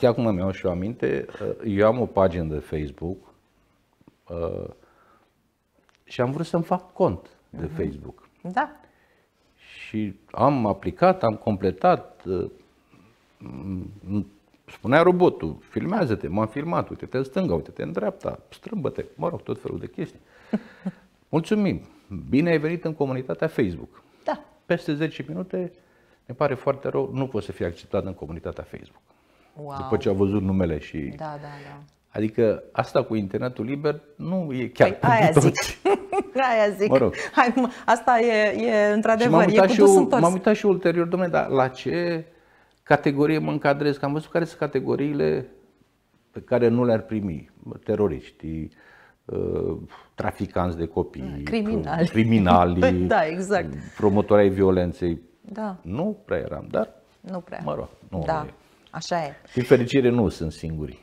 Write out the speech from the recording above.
chiar cum îmi iau și eu aminte, uh, eu am o pagină de Facebook uh, și am vrut să-mi fac cont de Mhm. Facebook. Da. Și am aplicat, am completat, uh, m- spunea robotul, filmează-te, m-am filmat, uite-te în stânga, uite-te în dreapta, strâmbă-te, mă rog, tot felul de chestii. Mulțumim, bine ai venit în comunitatea Facebook. Da. Peste 10 minute, ne pare foarte rău, nu poți să fii acceptat în comunitatea Facebook. Wow. După ce au văzut numele și... Da, da, da. Adică asta cu internetul liber nu e chiar Păi, aia pentru zic. toți. Aia zic. Mă rog. Hai, mă, asta e, e Și într-adevăr, m-am e uitat, cu și dus eu, întors. m-am uitat și eu ulterior, domnule, dar la ce categorie mă încadrez? Că am văzut care sunt categoriile pe care nu le-ar primi teroriștii, uh, traficanți de copii, Criminali. criminali Da, exact. promotori ai violenței. Da, Nu prea eram, dar nu prea. mă rog, nu Da, e. așa e. din fericire nu sunt singuri.